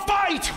fight.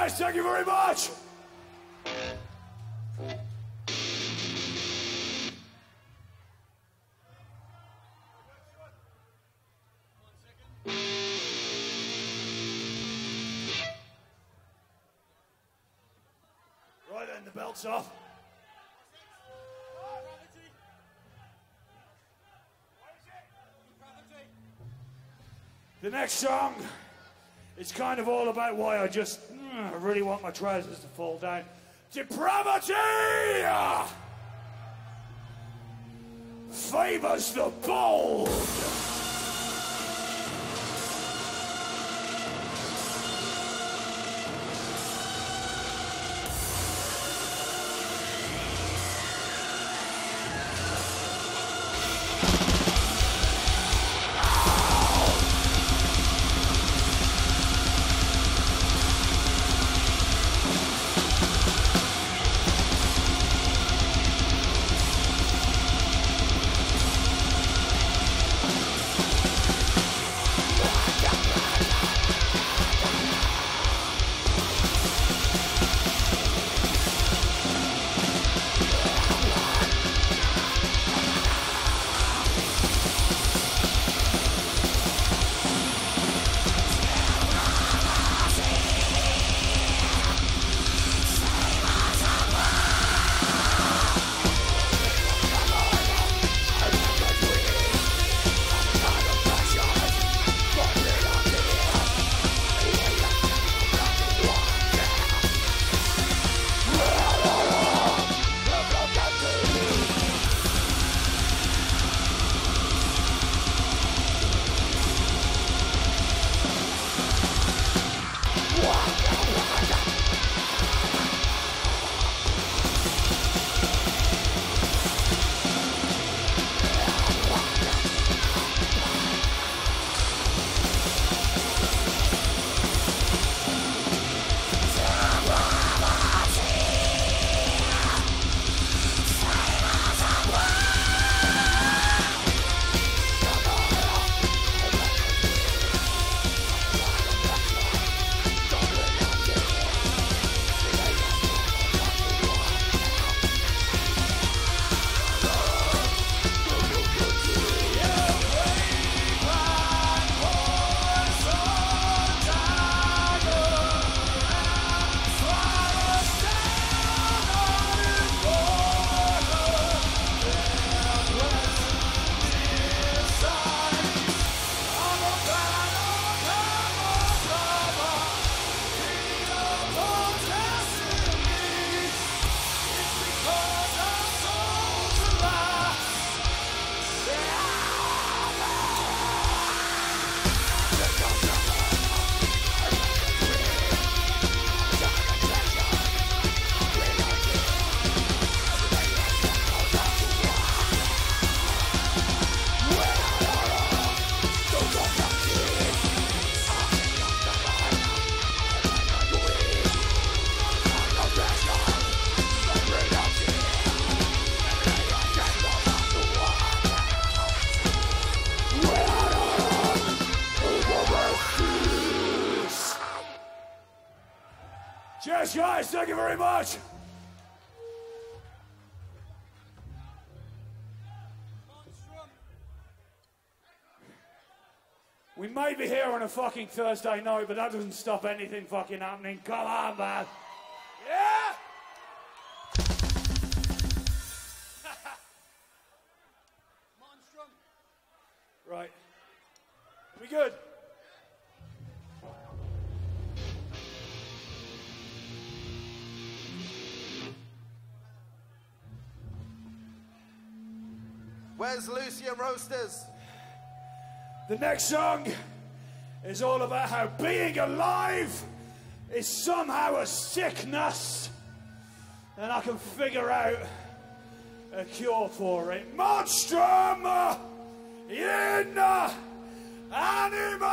Guys. Thank you very much. Right then, the belt's off. The next song it's kind of all about why I just mm, I really want my trousers to fall down. Depravity favors the bold. Thank you very much. We may be here on a fucking Thursday night, but that doesn't stop anything fucking happening. Come on, man. Where's Lucian Roasters? The next song is all about how being alive is somehow a sickness, and I can figure out a cure for it. Monstrum in Animo!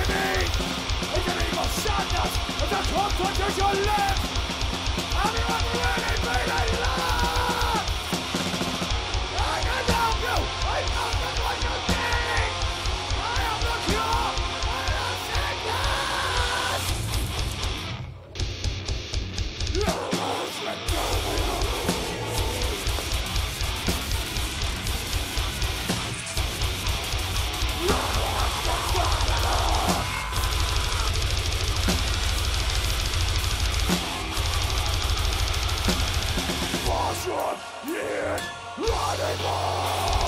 The tragedy? Is it evil sadness that comes touches your lips? Have you ever really in love? Thanks, guys. Thank